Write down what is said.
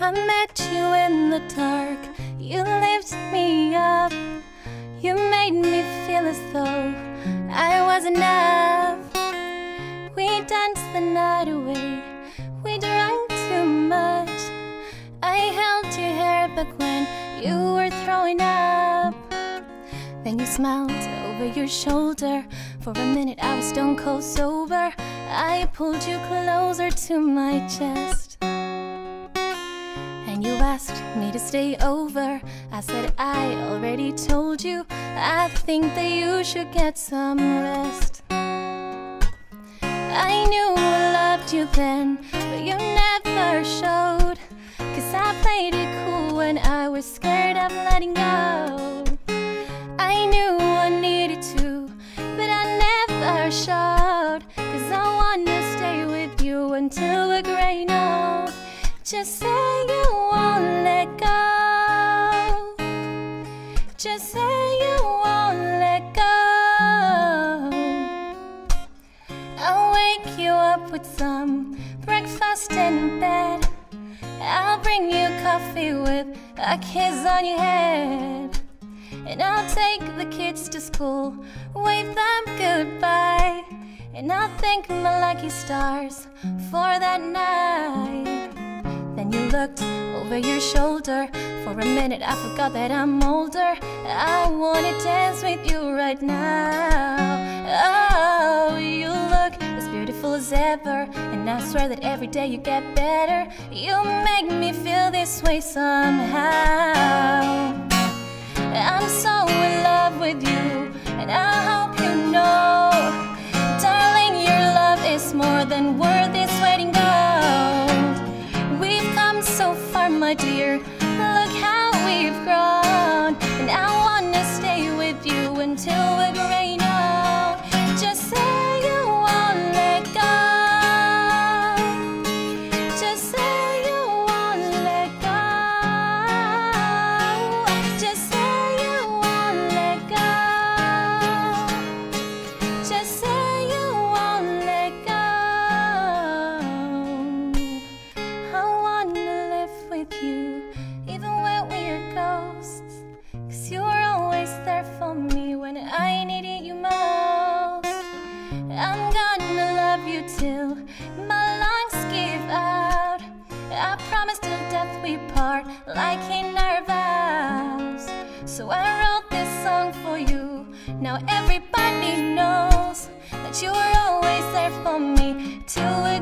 I met you in the dark. You lifted me up. You made me feel as though I was enough. We danced the night away. We drank too much. I held your hair back when you were throwing up. Then you smiled over your shoulder. For a minute, I was stone cold sober. I pulled you closer to my chest. And you asked me to stay over. I said, I already told you. I think that you should get some rest. I knew I loved you then, but you never showed. Cause I played it cool when I was scared of letting go. Never showed. Cause I wanna stay with you until we're grown old. Just say you won't let go. Just say you won't let go. I'll wake you up with some breakfast in bed. I'll bring you coffee with a kiss on your head. And I'll take the kids to school, wave them goodbye. And I'll thank my lucky stars for that night. Then you looked over your shoulder. For a minute, I forgot that I'm older. I wanna dance with you right now. Oh, you look as beautiful as ever. And I swear that every day you get better. You make me feel this way somehow. Is more than worth its weight in gold. We've come so far, my dear. Look how we've grown, and I wanna stay with you until we're grown part, like in our. So I wrote this song for you. Now everybody knows that you were always there for me till we